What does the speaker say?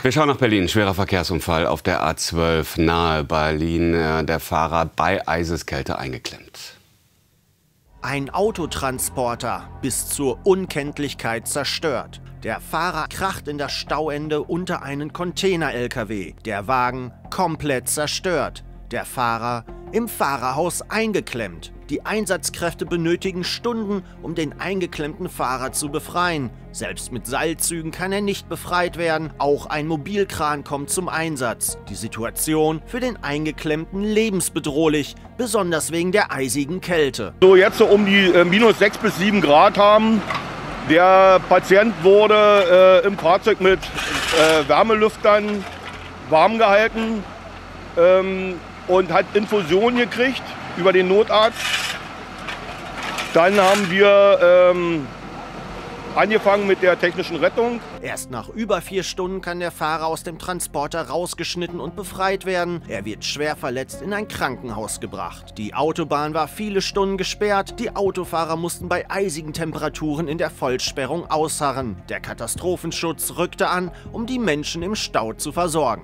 Wir schauen nach Berlin. Schwerer Verkehrsunfall auf der A12 nahe Berlin. Äh, der Fahrer bei Eiseskälte eingeklemmt. Ein Autotransporter bis zur Unkenntlichkeit zerstört. Der Fahrer kracht in das Stauende unter einen Container-LKW. Der Wagen komplett zerstört. Der Fahrer im Fahrerhaus eingeklemmt. Die Einsatzkräfte benötigen Stunden, um den eingeklemmten Fahrer zu befreien. Selbst mit Seilzügen kann er nicht befreit werden. Auch ein Mobilkran kommt zum Einsatz. Die Situation für den Eingeklemmten lebensbedrohlich, besonders wegen der eisigen Kälte. So jetzt so um die äh, minus 6 bis 7 Grad haben. Der Patient wurde äh, im Fahrzeug mit äh, Wärmelüftern warm gehalten ähm, und hat Infusion gekriegt über den Notarzt. Dann haben wir ähm, angefangen mit der technischen Rettung. Erst nach über vier Stunden kann der Fahrer aus dem Transporter rausgeschnitten und befreit werden. Er wird schwer verletzt in ein Krankenhaus gebracht. Die Autobahn war viele Stunden gesperrt. Die Autofahrer mussten bei eisigen Temperaturen in der Vollsperrung ausharren. Der Katastrophenschutz rückte an, um die Menschen im Stau zu versorgen.